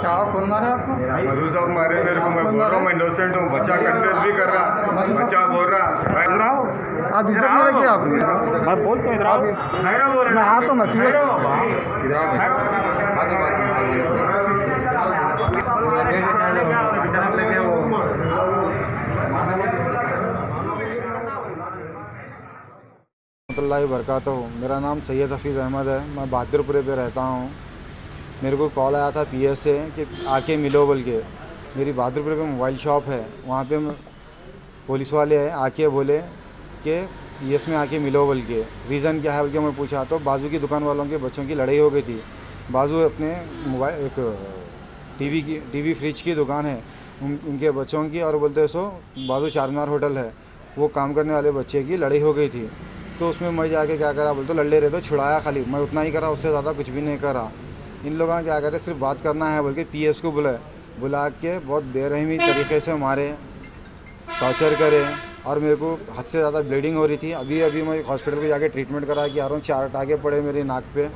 क्या कौन मारा आपको? मधु साहब मारे मेरे को मैं बोल रहा हूँ मैं इनोसेंट हूँ बच्चा कन्फ्यूज़ भी कर रहा बच्चा बोल रहा। मैं आप इज़्ज़त नहीं रखी आपने मैं बोलता हूँ इधर आओ। मैं हाँ तो मत बरकत मेरा नाम सैयद हफीज़ अहमद है। मैं बहादुरपुरे पे रहता हूँ। मेरे को कॉल आया था पीएस से कि आके मिलो बोल के। मेरी बहादुरपुरे पे मोबाइल शॉप है, वहाँ पे पुलिस वाले आके बोले कि यस में आके मिलो बोल के। रीज़न क्या है बोल के मैं पूछा तो बाजू की दुकान वालों के बच्चों की लड़ाई हो गई थी। बाजू अपने मोबाइल एक टीवी की टीवी फ्रिज की दुकान है। उन, उनके बच्चों की और बोलते सो, बाजू चारमीनार होटल है। वो काम करने वाले बच्चे की लड़ाई हो गई थी। तो उसमें मैं जाके क्या करा, बोलते, लड़े रहे तो छुड़ाया खाली। मैं उतना ही करा, उससे ज़्यादा कुछ भी नहीं करा। इन लोगों ने क्या करे, सिर्फ़ बात करना है, बल्कि पी को बुलाए बुला के बहुत बेरहमी तरीके से मारे टॉर्चर करे, और मेरे को हद से ज़्यादा ब्लीडिंग हो रही थी। अभी अभी मैं हॉस्पिटल को जाके ट्रीटमेंट करा के आ रहा हूँ चार टाके पड़े मेरे नाक पे।